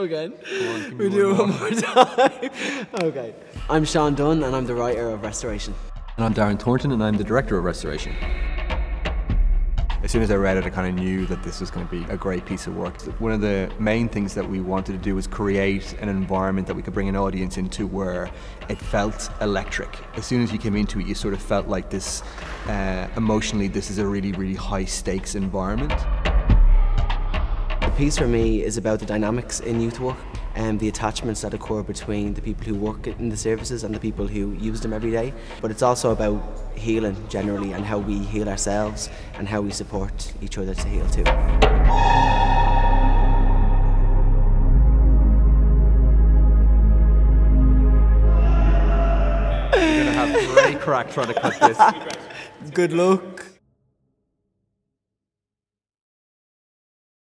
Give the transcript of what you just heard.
Again. on, we do it one one more time. okay. I'm Shaun Dunne and I'm the writer of Restoration. And I'm Darren Thornton, and I'm the director of restoration. As soon as I read it, I kind of knew that this was going to be a great piece of work. One of the main things that we wanted to do was create an environment that we could bring an audience into where it felt electric. As soon as you came into it, you sort of felt like this, uh, emotionally, this is a really, really high stakes environment. The piece for me is about the dynamics in youth work and the attachments that occur between the people who work in the services and the people who use them every day. But it's also about healing generally and how we heal ourselves and how we support each other to heal too. You're gonna have great crack trying to cut this. Good luck.